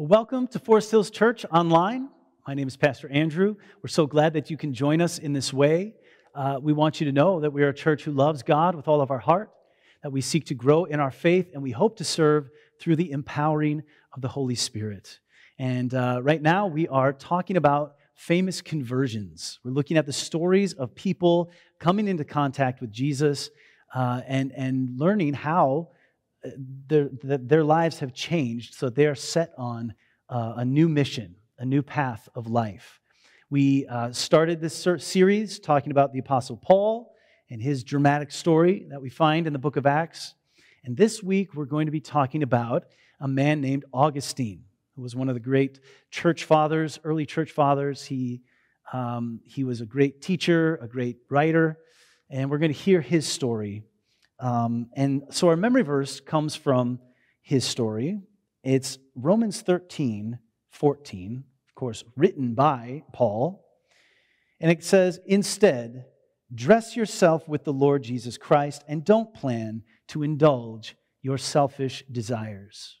Well, welcome to Forest Hills Church online. My name is Pastor Andrew. We're so glad that you can join us in this way. Uh, we want you to know that we are a church who loves God with all of our heart, that we seek to grow in our faith, and we hope to serve through the empowering of the Holy Spirit. And uh, right now, we are talking about famous conversions. We're looking at the stories of people coming into contact with Jesus uh, and, and learning how their, their lives have changed so they're set on uh, a new mission, a new path of life. We uh, started this series talking about the Apostle Paul and his dramatic story that we find in the book of Acts. And this week, we're going to be talking about a man named Augustine, who was one of the great church fathers, early church fathers. He, um, he was a great teacher, a great writer, and we're going to hear his story. Um, and so our memory verse comes from his story. It's Romans 13, 14, of course, written by Paul. And it says, Instead, dress yourself with the Lord Jesus Christ and don't plan to indulge your selfish desires.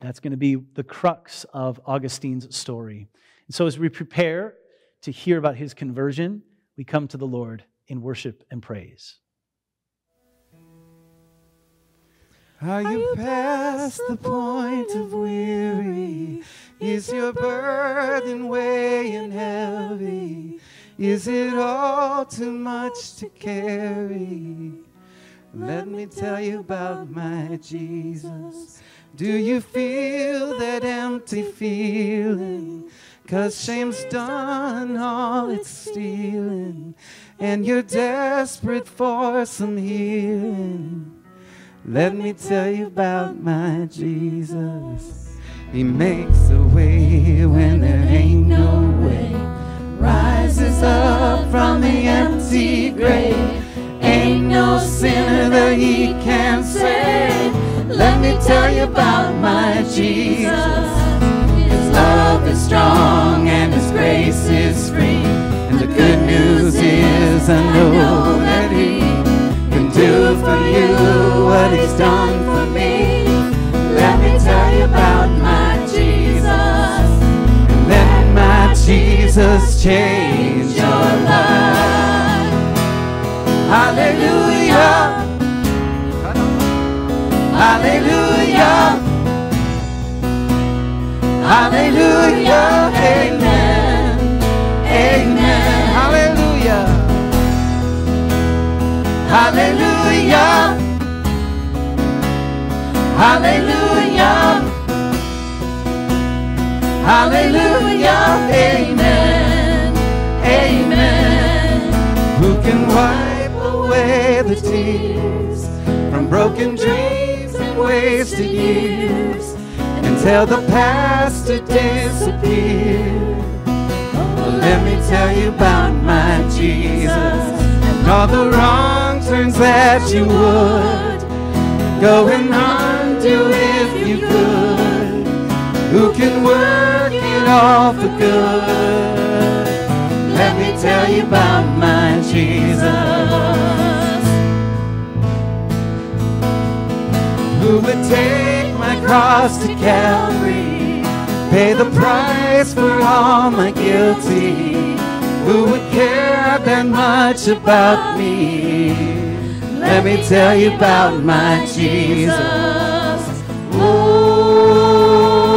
That's going to be the crux of Augustine's story. And so, as we prepare to hear about his conversion, we come to the Lord in worship and praise. Are you past the point of weary? Is your burden weighing heavy? Is it all too much to carry? Let me tell you about my Jesus. Do you feel that empty feeling? Cause shame's done all it's stealing, and you're desperate for some healing. Let me tell you about my Jesus. He makes a way when there ain't no way. Rises up from the empty grave. Ain't no sinner that he can't save. Let me tell you about my Jesus. Done for me. Let me tell you about my Jesus. And let my Jesus change your life. Hallelujah. Hallelujah. Hallelujah. Amen. Amen. Hallelujah. Hallelujah. Hallelujah. Hallelujah. Amen. Amen. Who can wipe away the tears from broken dreams and wasted years and tell the past to disappear? Well, let me tell you about my Jesus and all the wrong turns that you would go and undo if you could. Who can work it all for good? Let me tell you about my Jesus. Who would take my cross to Calvary, pay the price for all my guilty? Who would care that much about me? Let me tell you about my Jesus. Oh,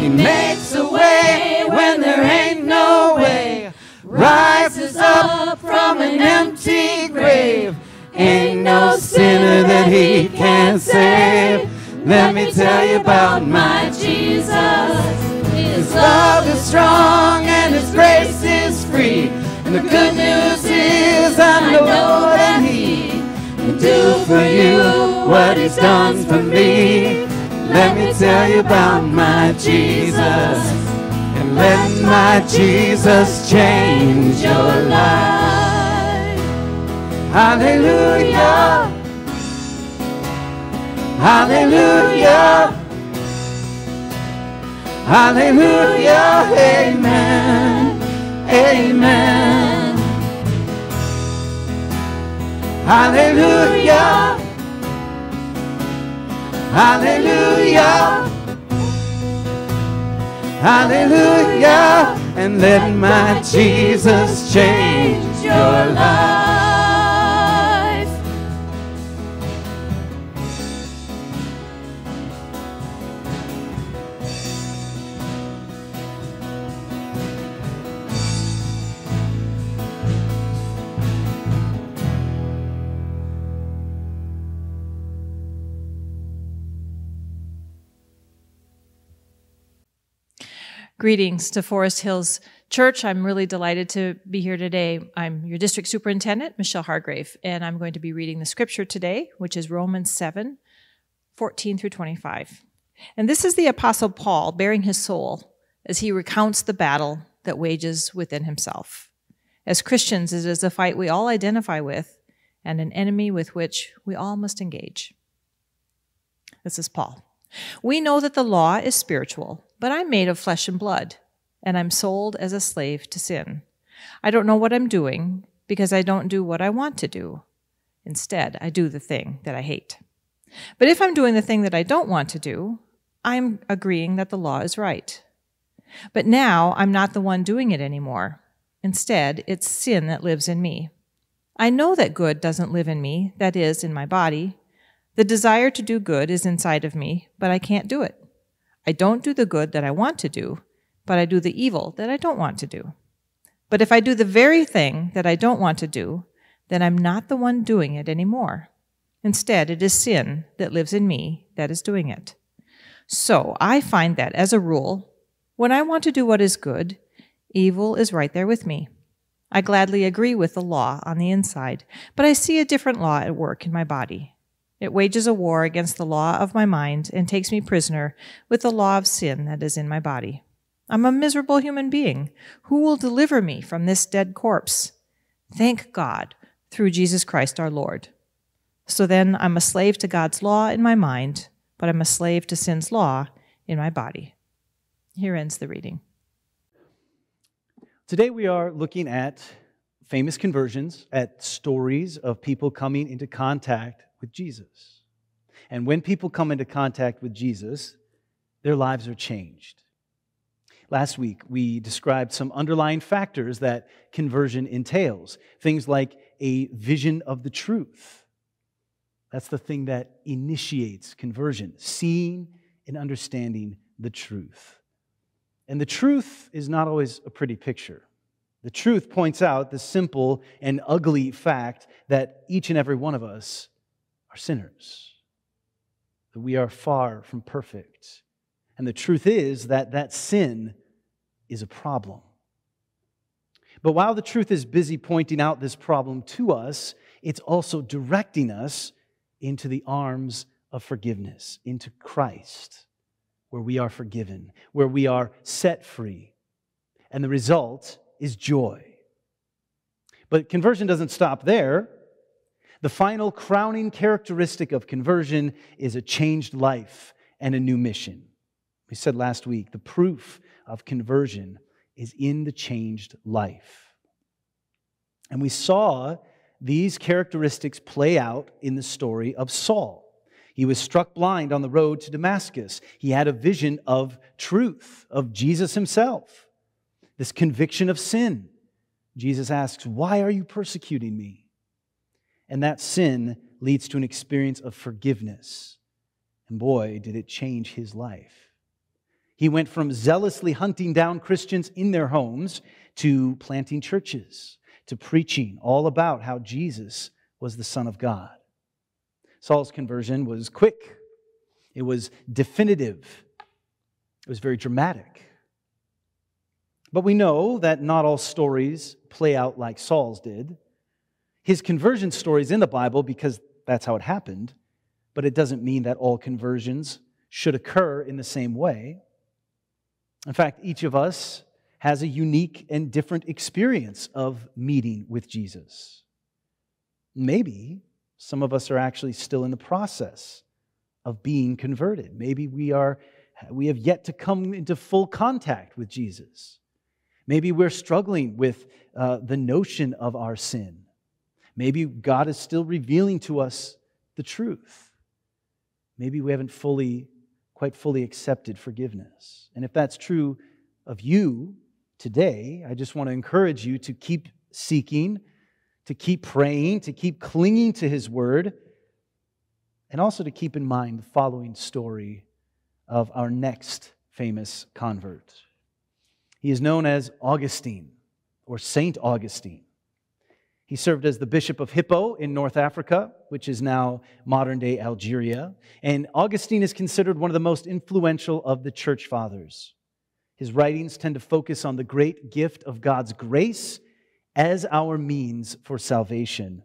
He makes a way when there ain't no way. Rises up from an empty grave. Ain't no sinner that He can't save. Let me tell you about my Jesus. His love is strong and His grace is free. And the good news is I know that He can do for you what He's done for me. Let me tell you about my Jesus. And let my Jesus change your life. Hallelujah. Hallelujah. Hallelujah, amen, amen. Hallelujah, Hallelujah. Hallelujah. And let my Jesus change your life. Greetings to Forest Hills Church. I'm really delighted to be here today. I'm your district superintendent, Michelle Hargrave, and I'm going to be reading the scripture today, which is Romans 7 14 through 25. And this is the Apostle Paul baring his soul as he recounts the battle that wages within himself. As Christians, it is a fight we all identify with and an enemy with which we all must engage. This is Paul. We know that the law is spiritual but I'm made of flesh and blood, and I'm sold as a slave to sin. I don't know what I'm doing because I don't do what I want to do. Instead, I do the thing that I hate. But if I'm doing the thing that I don't want to do, I'm agreeing that the law is right. But now I'm not the one doing it anymore. Instead, it's sin that lives in me. I know that good doesn't live in me, that is, in my body. The desire to do good is inside of me, but I can't do it. I don't do the good that I want to do, but I do the evil that I don't want to do. But if I do the very thing that I don't want to do, then I'm not the one doing it anymore. Instead, it is sin that lives in me that is doing it. So I find that, as a rule, when I want to do what is good, evil is right there with me. I gladly agree with the law on the inside, but I see a different law at work in my body. It wages a war against the law of my mind and takes me prisoner with the law of sin that is in my body. I'm a miserable human being. Who will deliver me from this dead corpse? Thank God through Jesus Christ our Lord. So then I'm a slave to God's law in my mind, but I'm a slave to sin's law in my body. Here ends the reading. Today we are looking at famous conversions, at stories of people coming into contact with Jesus. And when people come into contact with Jesus, their lives are changed. Last week, we described some underlying factors that conversion entails. Things like a vision of the truth. That's the thing that initiates conversion, seeing and understanding the truth. And the truth is not always a pretty picture. The truth points out the simple and ugly fact that each and every one of us are sinners, that we are far from perfect. And the truth is that that sin is a problem. But while the truth is busy pointing out this problem to us, it's also directing us into the arms of forgiveness, into Christ, where we are forgiven, where we are set free. And the result is joy. But conversion doesn't stop there. The final crowning characteristic of conversion is a changed life and a new mission. We said last week the proof of conversion is in the changed life. And we saw these characteristics play out in the story of Saul. He was struck blind on the road to Damascus. He had a vision of truth, of Jesus himself, this conviction of sin. Jesus asks, Why are you persecuting me? And that sin leads to an experience of forgiveness. And boy, did it change his life. He went from zealously hunting down Christians in their homes to planting churches, to preaching all about how Jesus was the Son of God. Saul's conversion was quick, it was definitive, it was very dramatic. But we know that not all stories play out like Saul's did. His conversion story is in the Bible because that's how it happened, but it doesn't mean that all conversions should occur in the same way. In fact, each of us has a unique and different experience of meeting with Jesus. Maybe some of us are actually still in the process of being converted. Maybe we are we have yet to come into full contact with Jesus. Maybe we're struggling with uh, the notion of our sin. Maybe God is still revealing to us the truth. Maybe we haven't fully, quite fully accepted forgiveness. And if that's true, of you today, I just want to encourage you to keep seeking, to keep praying, to keep clinging to His Word, and also to keep in mind the following story of our next famous convert. He is known as Augustine or Saint Augustine. He served as the Bishop of Hippo in North Africa, which is now modern day Algeria. And Augustine is considered one of the most influential of the church fathers. His writings tend to focus on the great gift of God's grace as our means for salvation.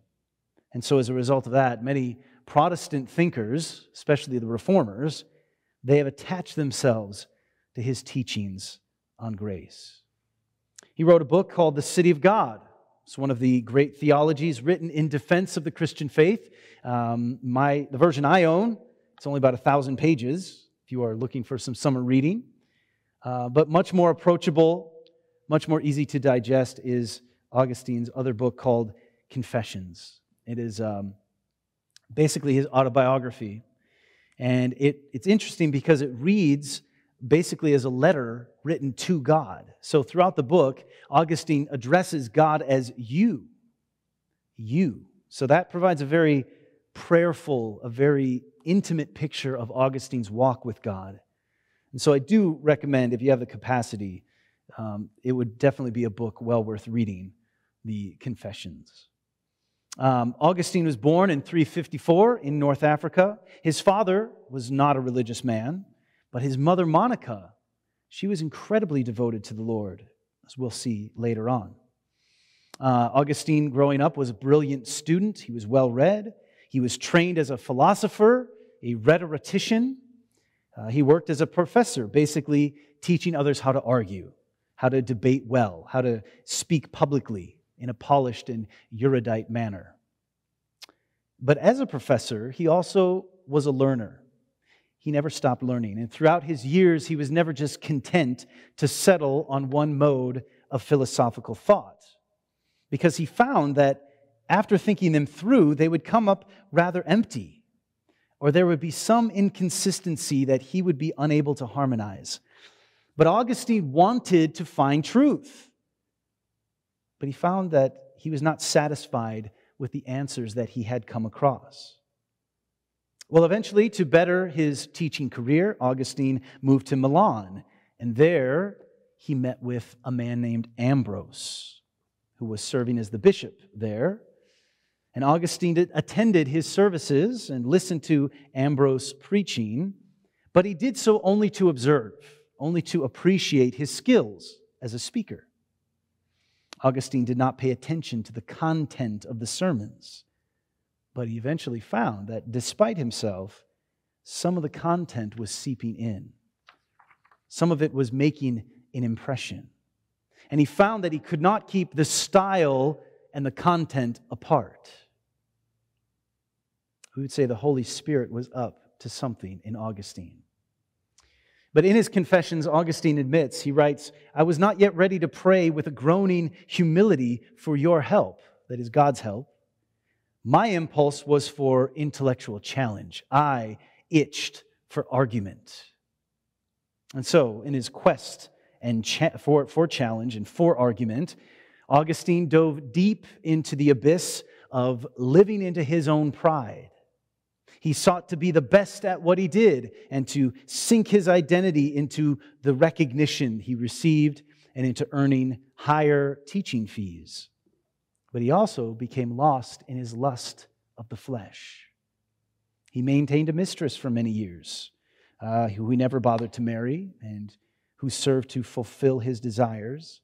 And so, as a result of that, many Protestant thinkers, especially the reformers, they have attached themselves to his teachings on grace. He wrote a book called The City of God. It's one of the great theologies written in defense of the Christian faith. Um, my, the version I own, it's only about a thousand pages if you are looking for some summer reading. Uh, but much more approachable, much more easy to digest is Augustine's other book called Confessions. It is um, basically his autobiography. And it, it's interesting because it reads basically as a letter written to God. So throughout the book, Augustine addresses God as you. You. So that provides a very prayerful, a very intimate picture of Augustine's walk with God. And so I do recommend, if you have the capacity, um, it would definitely be a book well worth reading the Confessions. Um, Augustine was born in 354 in North Africa. His father was not a religious man, but his mother, Monica, she was incredibly devoted to the Lord, as we'll see later on. Uh, Augustine, growing up, was a brilliant student. He was well read. He was trained as a philosopher, a rhetorician. Uh, he worked as a professor, basically teaching others how to argue, how to debate well, how to speak publicly in a polished and erudite manner. But as a professor, he also was a learner. He never stopped learning. And throughout his years, he was never just content to settle on one mode of philosophical thought. Because he found that after thinking them through, they would come up rather empty, or there would be some inconsistency that he would be unable to harmonize. But Augustine wanted to find truth but he found that he was not satisfied with the answers that he had come across. Well, eventually, to better his teaching career, Augustine moved to Milan, and there he met with a man named Ambrose, who was serving as the bishop there. And Augustine attended his services and listened to Ambrose preaching, but he did so only to observe, only to appreciate his skills as a speaker. Augustine did not pay attention to the content of the sermons, but he eventually found that despite himself, some of the content was seeping in. Some of it was making an impression. And he found that he could not keep the style and the content apart. We would say the Holy Spirit was up to something in Augustine. But in his confessions, Augustine admits, he writes, I was not yet ready to pray with a groaning humility for your help, that is God's help. My impulse was for intellectual challenge. I itched for argument. And so, in his quest and cha- for, for challenge and for argument, Augustine dove deep into the abyss of living into his own pride he sought to be the best at what he did and to sink his identity into the recognition he received and into earning higher teaching fees. But he also became lost in his lust of the flesh. He maintained a mistress for many years, uh, who he never bothered to marry and who served to fulfill his desires.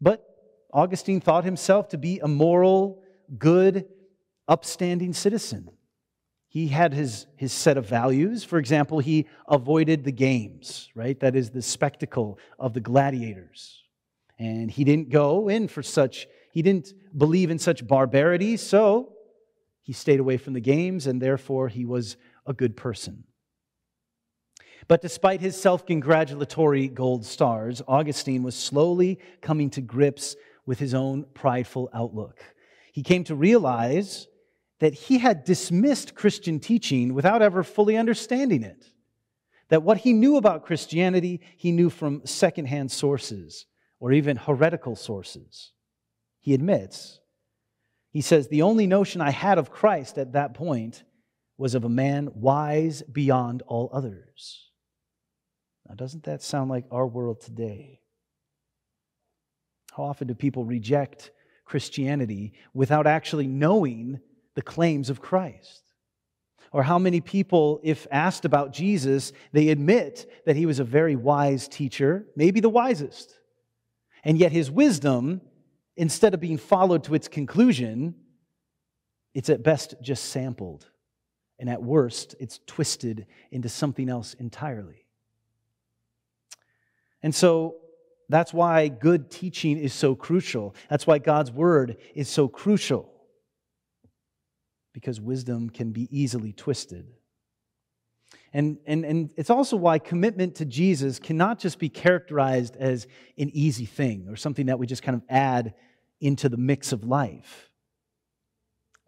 But Augustine thought himself to be a moral, good, upstanding citizen he had his, his set of values. For example, he avoided the games, right? That is the spectacle of the gladiators. And he didn't go in for such, he didn't believe in such barbarity, so he stayed away from the games, and therefore he was a good person. But despite his self congratulatory gold stars, Augustine was slowly coming to grips with his own prideful outlook. He came to realize that he had dismissed Christian teaching without ever fully understanding it. that what he knew about Christianity, he knew from secondhand sources or even heretical sources. He admits, he says, the only notion I had of Christ at that point was of a man wise beyond all others. Now, doesn't that sound like our world today? How often do people reject Christianity without actually knowing the claims of Christ? Or how many people, if asked about Jesus, they admit that he was a very wise teacher, maybe the wisest. And yet his wisdom, instead of being followed to its conclusion, it's at best just sampled. And at worst, it's twisted into something else entirely. And so that's why good teaching is so crucial. That's why God's word is so crucial because wisdom can be easily twisted. And, and, and it's also why commitment to Jesus cannot just be characterized as an easy thing or something that we just kind of add into the mix of life.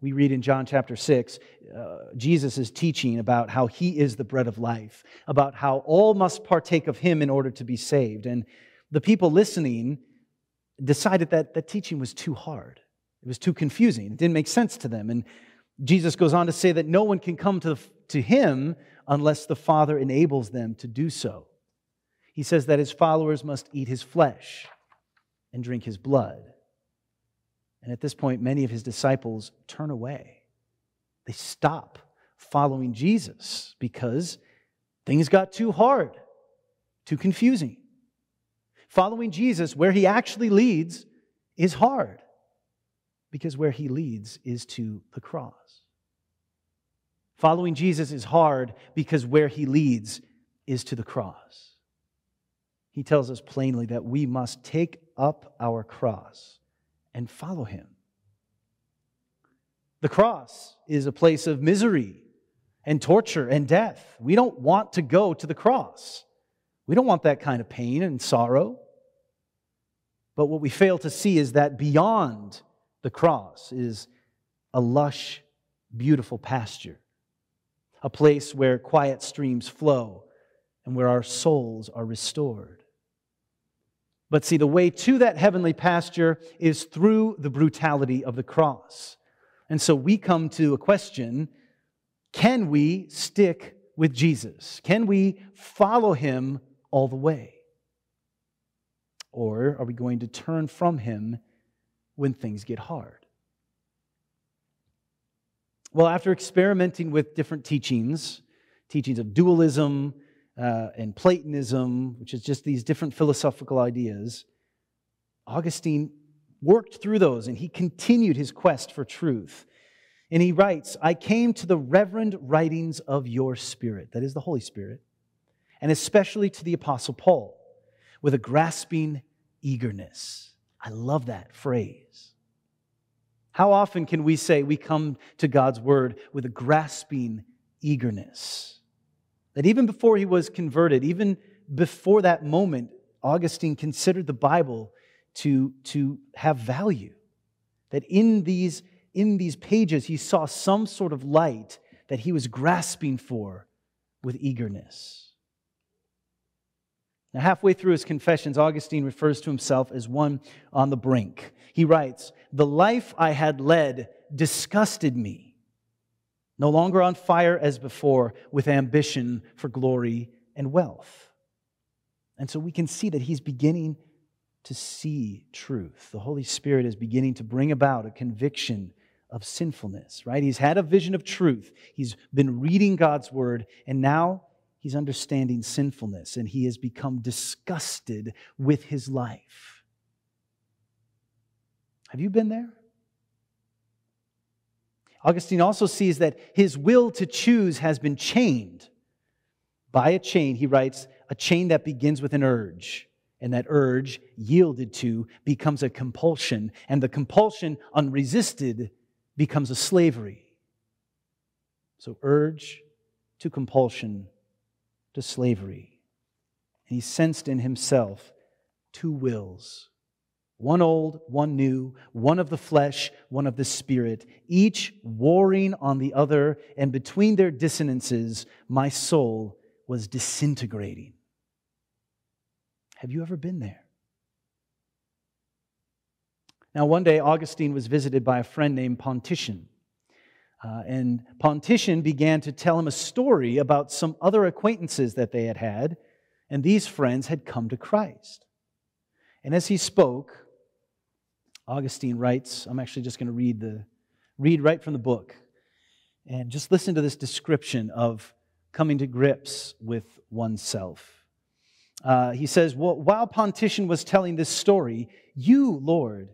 We read in John chapter 6, uh, Jesus is teaching about how he is the bread of life, about how all must partake of him in order to be saved. And the people listening decided that that teaching was too hard. It was too confusing. It didn't make sense to them. And Jesus goes on to say that no one can come to, the, to him unless the Father enables them to do so. He says that his followers must eat his flesh and drink his blood. And at this point, many of his disciples turn away. They stop following Jesus because things got too hard, too confusing. Following Jesus, where he actually leads, is hard because where he leads is to the cross. Following Jesus is hard because where he leads is to the cross. He tells us plainly that we must take up our cross and follow him. The cross is a place of misery and torture and death. We don't want to go to the cross. We don't want that kind of pain and sorrow. But what we fail to see is that beyond the cross is a lush, beautiful pasture, a place where quiet streams flow and where our souls are restored. But see, the way to that heavenly pasture is through the brutality of the cross. And so we come to a question can we stick with Jesus? Can we follow him all the way? Or are we going to turn from him when things get hard? Well, after experimenting with different teachings, teachings of dualism uh, and Platonism, which is just these different philosophical ideas, Augustine worked through those and he continued his quest for truth. And he writes, I came to the reverend writings of your Spirit, that is the Holy Spirit, and especially to the Apostle Paul, with a grasping eagerness. I love that phrase. How often can we say we come to God's word with a grasping eagerness? That even before he was converted, even before that moment, Augustine considered the Bible to, to have value. That in these, in these pages, he saw some sort of light that he was grasping for with eagerness. Now, halfway through his confessions, Augustine refers to himself as one on the brink. He writes, The life I had led disgusted me, no longer on fire as before, with ambition for glory and wealth. And so we can see that he's beginning to see truth. The Holy Spirit is beginning to bring about a conviction of sinfulness, right? He's had a vision of truth. He's been reading God's word, and now he's understanding sinfulness and he has become disgusted with his life. Have you been there? Augustine also sees that his will to choose has been chained. By a chain, he writes, a chain that begins with an urge. And that urge, yielded to, becomes a compulsion. And the compulsion, unresisted, becomes a slavery. So, urge to compulsion to slavery. And he sensed in himself two wills one old, one new, one of the flesh, one of the spirit, each warring on the other, and between their dissonances, my soul was disintegrating. Have you ever been there? Now, one day, Augustine was visited by a friend named Pontitian. Uh, and Pontitian began to tell him a story about some other acquaintances that they had had, and these friends had come to Christ. And as he spoke, Augustine writes, I'm actually just going to read the read right from the book. And just listen to this description of coming to grips with oneself. Uh, he says, well, While Pontitian was telling this story, you, Lord,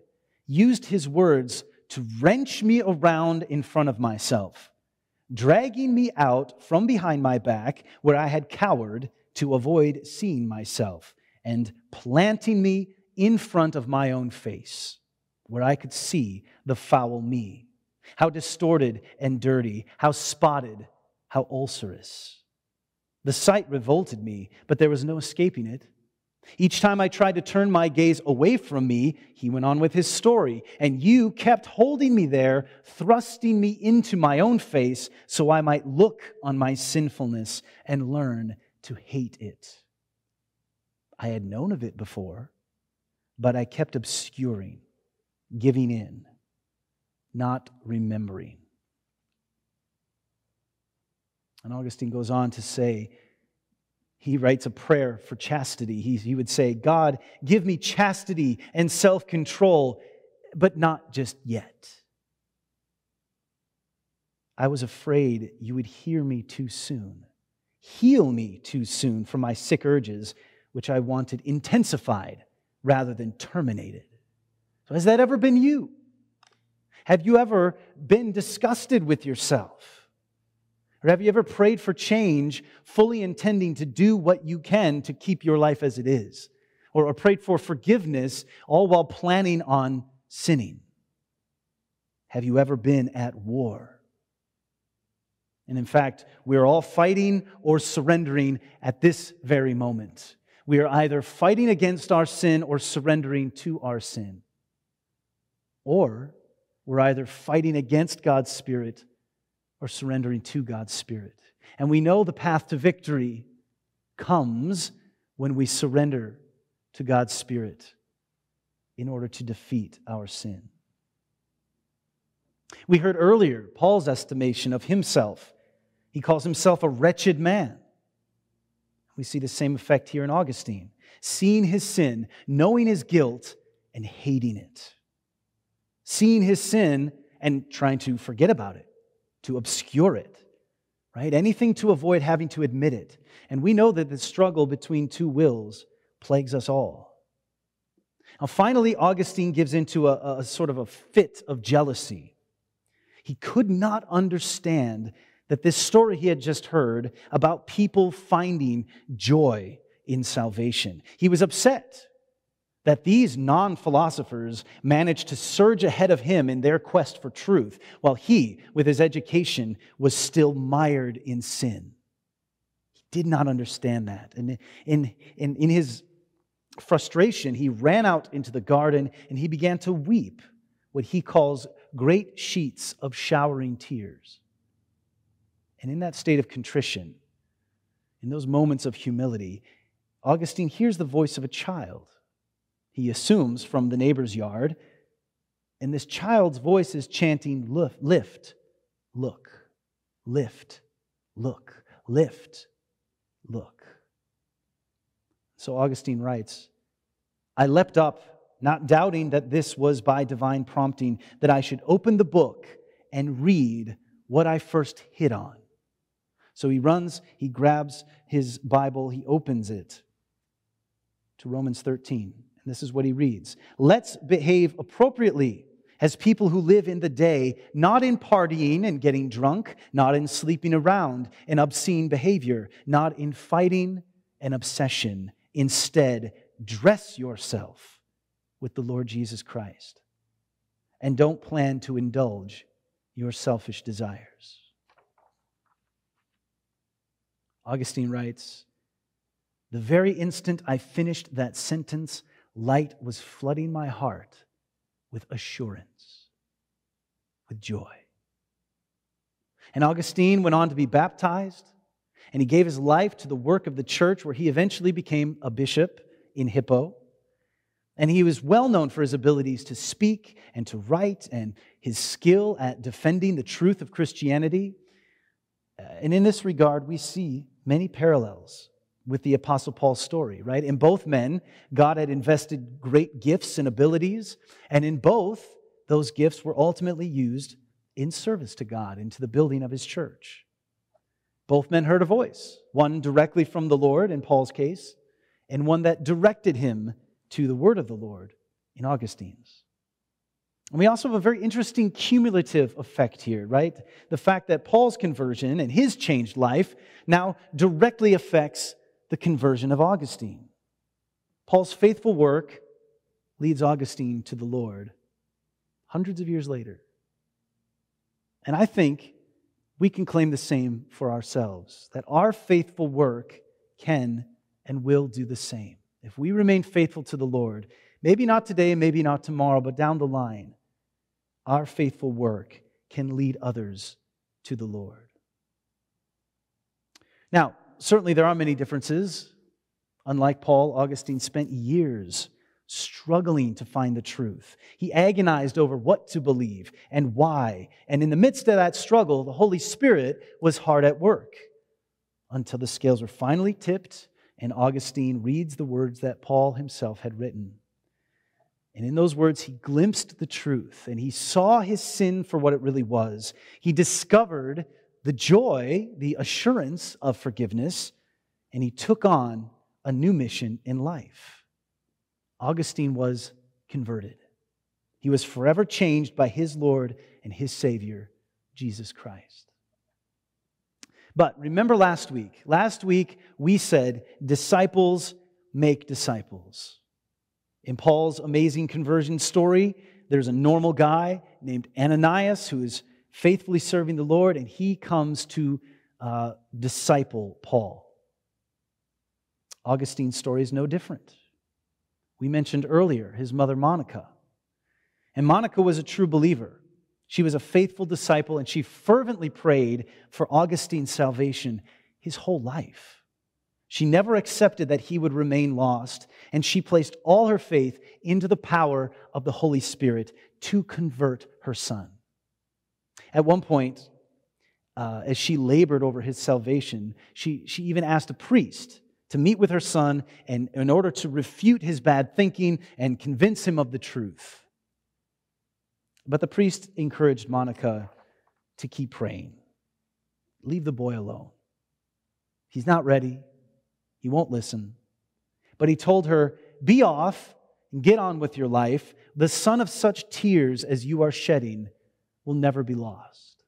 used his words to wrench me around in front of myself, dragging me out from behind my back where I had cowered to avoid seeing myself, and planting me in front of my own face where I could see the foul me. How distorted and dirty, how spotted, how ulcerous. The sight revolted me, but there was no escaping it. Each time I tried to turn my gaze away from me, he went on with his story, and you kept holding me there, thrusting me into my own face so I might look on my sinfulness and learn to hate it. I had known of it before, but I kept obscuring, giving in, not remembering. And Augustine goes on to say, he writes a prayer for chastity. He, he would say, God, give me chastity and self control, but not just yet. I was afraid you would hear me too soon, heal me too soon from my sick urges, which I wanted intensified rather than terminated. So, has that ever been you? Have you ever been disgusted with yourself? Or have you ever prayed for change, fully intending to do what you can to keep your life as it is? Or, or prayed for forgiveness, all while planning on sinning? Have you ever been at war? And in fact, we're all fighting or surrendering at this very moment. We are either fighting against our sin or surrendering to our sin. Or we're either fighting against God's Spirit or surrendering to God's Spirit. And we know the path to victory comes when we surrender to God's Spirit in order to defeat our sin. We heard earlier Paul's estimation of himself. He calls himself a wretched man. We see the same effect here in Augustine seeing his sin, knowing his guilt, and hating it. Seeing his sin and trying to forget about it to obscure it, right? Anything to avoid having to admit it. And we know that the struggle between two wills plagues us all. Now, finally, Augustine gives into a, a sort of a fit of jealousy. He could not understand that this story he had just heard about people finding joy in salvation. He was upset that these non philosophers managed to surge ahead of him in their quest for truth, while he, with his education, was still mired in sin. He did not understand that. And in, in, in his frustration, he ran out into the garden and he began to weep what he calls great sheets of showering tears. And in that state of contrition, in those moments of humility, Augustine hears the voice of a child he assumes from the neighbor's yard. And this child's voice is chanting, Lift, look, lift, look, lift, look. So Augustine writes, I leapt up, not doubting that this was by divine prompting, that I should open the book and read what I first hit on. So he runs, he grabs his Bible, he opens it to Romans 13. And this is what he reads Let's behave appropriately as people who live in the day, not in partying and getting drunk, not in sleeping around and obscene behavior, not in fighting and obsession. Instead, dress yourself with the Lord Jesus Christ. And don't plan to indulge your selfish desires. Augustine writes The very instant I finished that sentence, light was flooding my heart with assurance, with joy. And Augustine went on to be baptized. and he gave his life to the work of the church, where he eventually became a bishop in Hippo. And he was well known for his abilities to speak and to write and his skill at defending the truth of Christianity. Uh, and in this regard, we see many parallels with the Apostle Paul's story, right? In both men, God had invested great gifts and abilities, and in both, those gifts were ultimately used in service to God and to the building of his church. Both men heard a voice, one directly from the Lord in Paul's case, and one that directed him to the word of the Lord in Augustine's. And we also have a very interesting cumulative effect here, right? The fact that Paul's conversion and his changed life now directly affects the conversion of Augustine. Paul's faithful work leads Augustine to the Lord hundreds of years later. And I think we can claim the same for ourselves that our faithful work can and will do the same. If we remain faithful to the Lord, maybe not today, maybe not tomorrow, but down the line, our faithful work can lead others to the Lord. Now, certainly there are many differences. Unlike Paul, Augustine spent years struggling to find the truth. He agonized over what to believe and why. And in the midst of that struggle, the Holy Spirit was hard at work until the scales were finally tipped and Augustine reads the words that Paul himself had written. And in those words, he glimpsed the truth and he saw his sin for what it really was. He discovered the joy, the assurance of forgiveness, and he took on a new mission in life. Augustine was converted. He was forever changed by his Lord and his Savior, Jesus Christ. But remember last week. Last week we said disciples make disciples. In Paul's amazing conversion story, there's a normal guy named Ananias who is faithfully serving the Lord, and he comes to uh, disciple Paul. Augustine's story is no different. We mentioned earlier his mother, Monica. And Monica was a true believer. She was a faithful disciple, and she fervently prayed for Augustine's salvation his whole life. She never accepted that he would remain lost, and she placed all her faith into the power of the Holy Spirit to convert her son. At one point, uh, as she labored over his salvation, she, she even asked a priest to meet with her son and in order to refute his bad thinking and convince him of the truth. But the priest encouraged Monica to keep praying. Leave the boy alone. He's not ready. He won't listen. But he told her, Be off and get on with your life. The son of such tears as you are shedding will never be lost.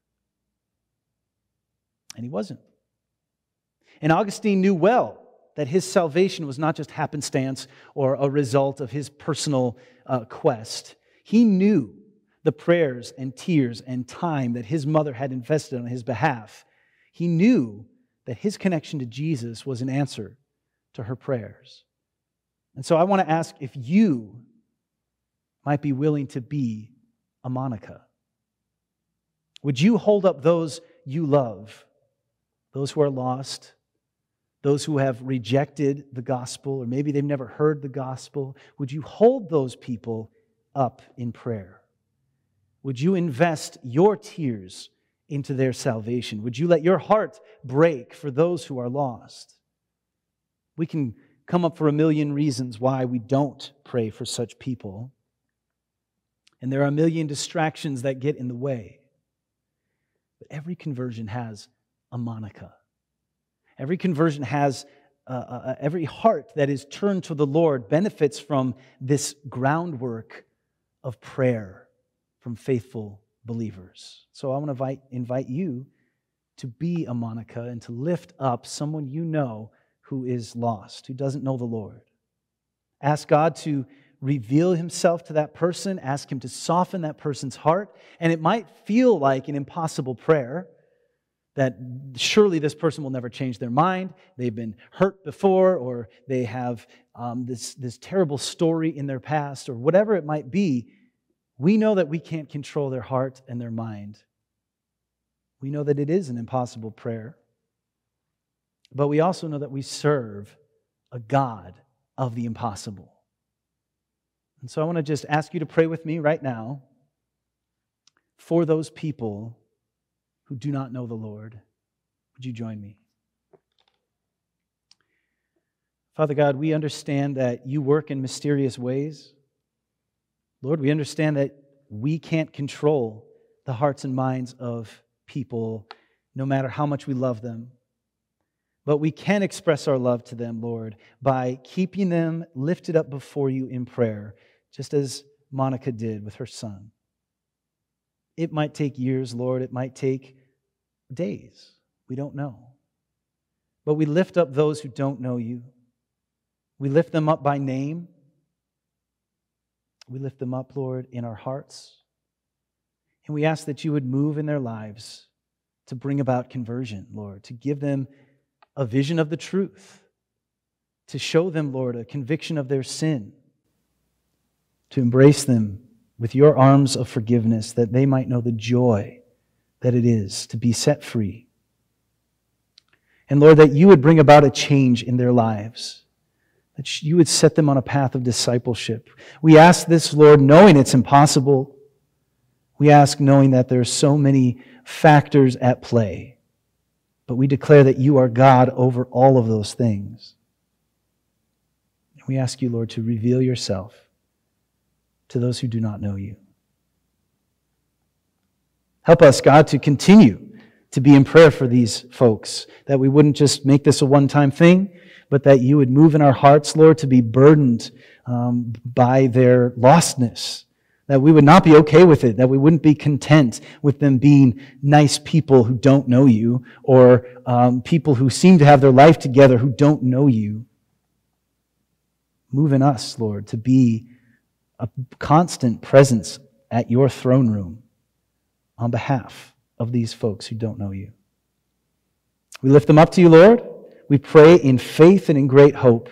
And he wasn't. And Augustine knew well that his salvation was not just happenstance or a result of his personal uh, quest. He knew the prayers and tears and time that his mother had invested on his behalf. He knew that his connection to Jesus was an answer to her prayers. And so I want to ask if you might be willing to be a Monica. Would you hold up those you love, those who are lost, those who have rejected the gospel, or maybe they've never heard the gospel, would you hold those people up in prayer? Would you invest your tears into their salvation? Would you let your heart break for those who are lost? We can come up for a million reasons why we don't pray for such people. And there are a million distractions that get in the way. But every conversion has a Monica Every conversion has, uh, uh, uh, every heart that is turned to the Lord benefits from this groundwork of prayer from faithful believers. So I want to invite, invite you to be a Monica and to lift up someone you know who is lost, who doesn't know the Lord. Ask God to reveal himself to that person, ask him to soften that person's heart. And it might feel like an impossible prayer that surely this person will never change their mind. They've been hurt before, or they have um, this, this terrible story in their past, or whatever it might be. We know that we can't control their heart and their mind. We know that it is an impossible prayer. but we also know that we serve a God of the impossible. And so I want to just ask you to pray with me right now for those people who do not know the Lord. Would you join me? Father God, we understand that you work in mysterious ways. Lord, we understand that we can't control the hearts and minds of people, no matter how much we love them. But we can express our love to them, Lord, by keeping them lifted up before you in prayer, just as Monica did with her son. It might take years, Lord. It might take days. We don't know. But we lift up those who don't know you. We lift them up by name. We lift them up, Lord, in our hearts. And we ask that you would move in their lives to bring about conversion, Lord, to give them a vision of the truth, to show them, Lord, a conviction of their sin, to embrace them with your arms of forgiveness that they might know the joy that it is to be set free. And Lord, that you would bring about a change in their lives, that you would set them on a path of discipleship. We ask this, Lord, knowing it's impossible. We ask knowing that there are so many factors at play. But we declare that you are God over all of those things. And we ask you, Lord, to reveal yourself to those who do not know you. Help us, God, to continue to be in prayer for these folks, that we wouldn't just make this a one time thing, but that you would move in our hearts, Lord, to be burdened um, by their lostness. That we would not be okay with it, that we wouldn't be content with them being nice people who don't know you, or um, people who seem to have their life together who don't know you. Move in us, Lord, to be a constant presence at your throne room on behalf of these folks who don't know you. We lift them up to you, Lord. We pray in faith and in great hope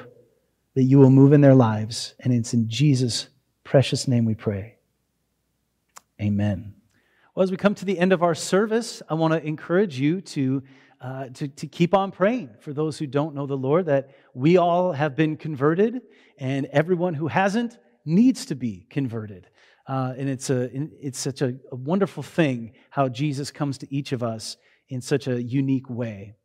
that you will move in their lives. And it's in Jesus' precious name we pray. Amen. Well, as we come to the end of our service, I want to encourage you to, uh, to, to keep on praying for those who don't know the Lord, that we all have been converted, and everyone who hasn't needs to be converted. Uh, and it's, a, it's such a, a, wonderful thing how Jesus comes to each of us in such a unique way.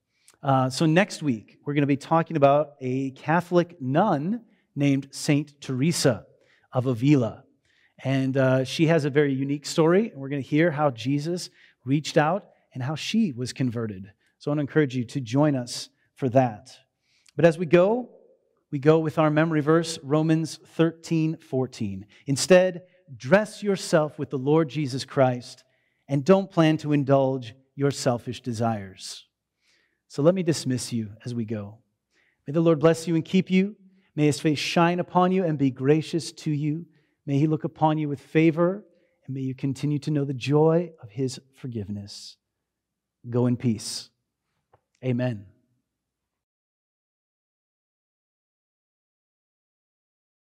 Uh, so, next week, we're going to be talking about a Catholic nun named Saint Teresa of Avila. And uh, she has a very unique story, and we're going to hear how Jesus reached out and how she was converted. So, I want to encourage you to join us for that. But as we go, we go with our memory verse, Romans 13 14. Instead, dress yourself with the Lord Jesus Christ and don't plan to indulge your selfish desires. So let me dismiss you as we go. May the Lord bless you and keep you. May his face shine upon you and be gracious to you. May he look upon you with favor, and may you continue to know the joy of his forgiveness. Go in peace. Amen.